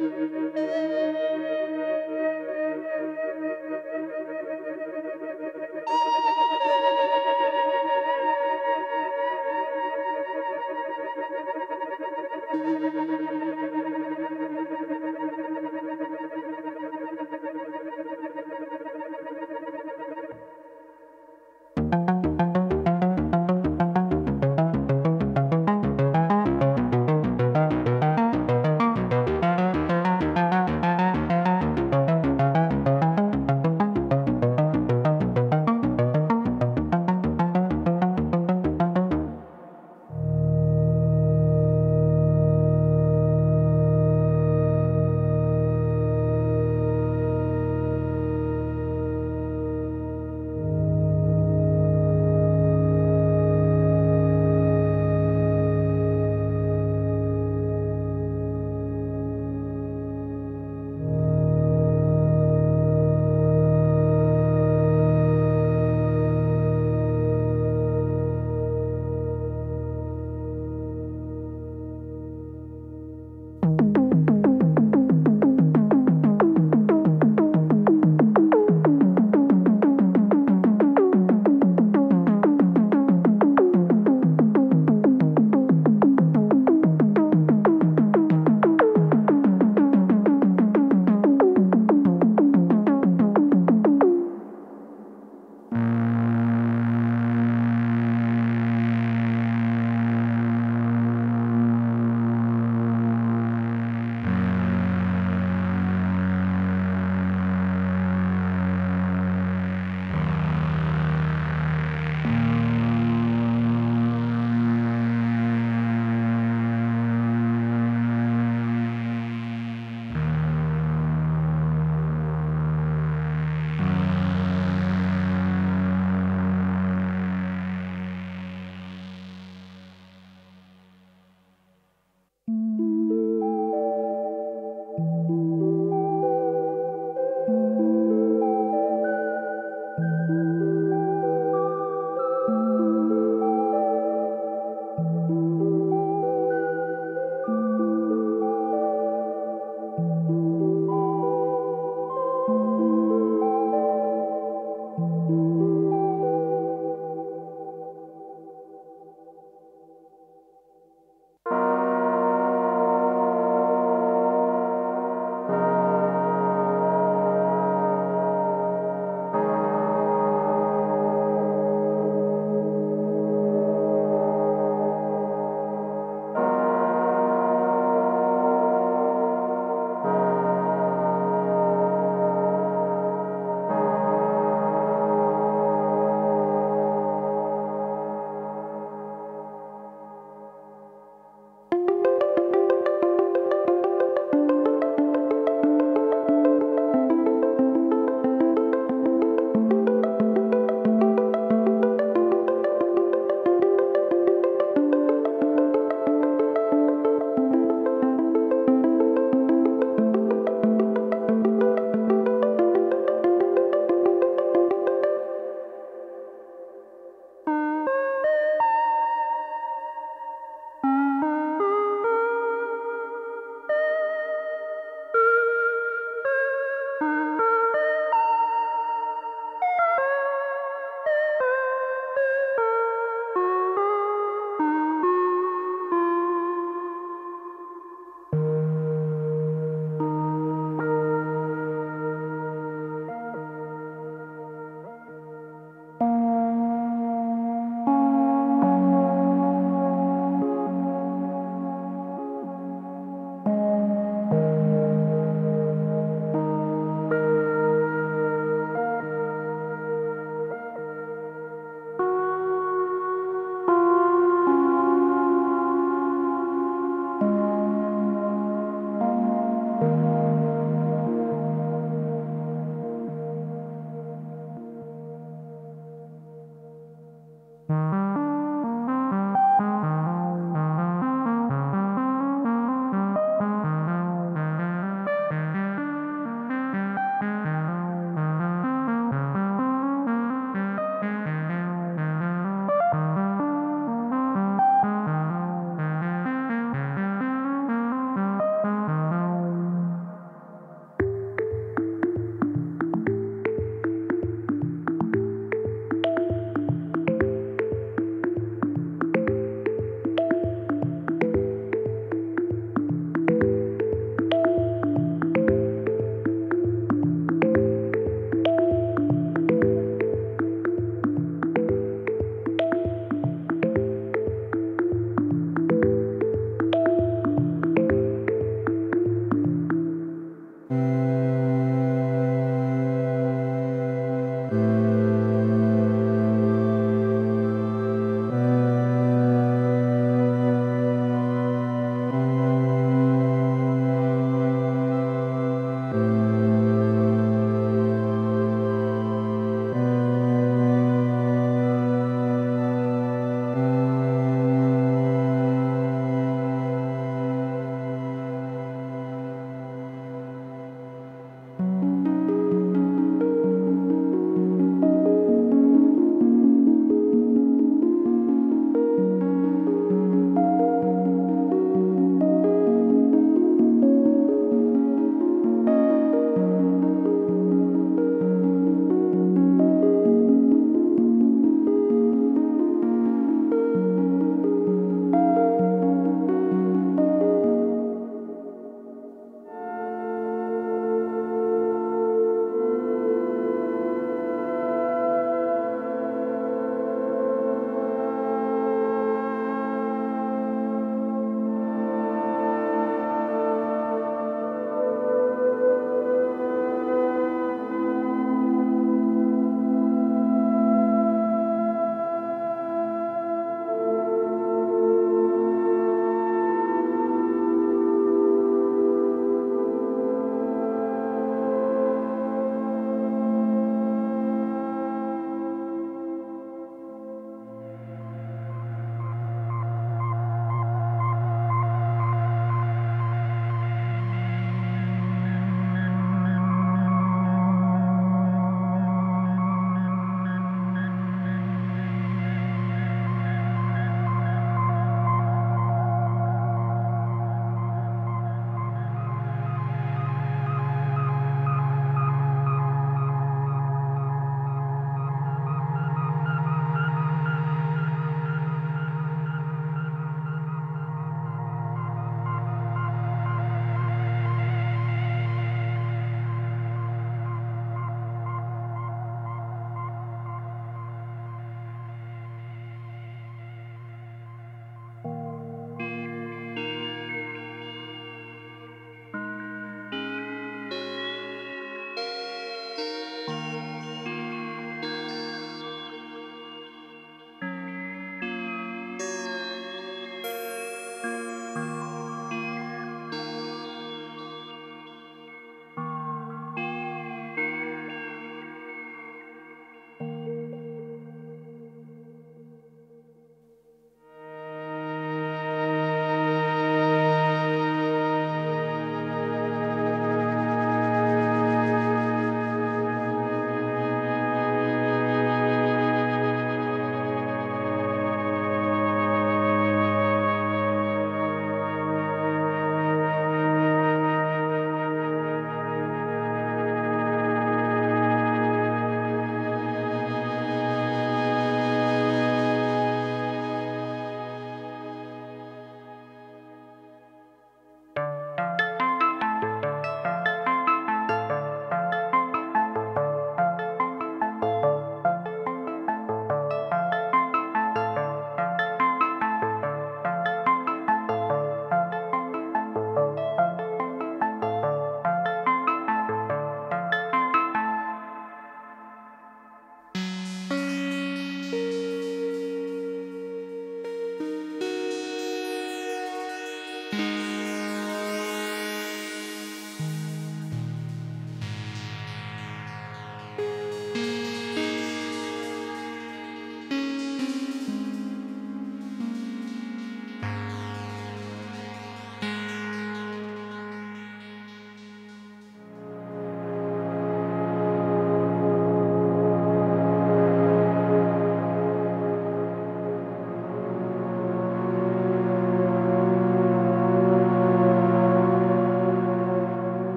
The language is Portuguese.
Música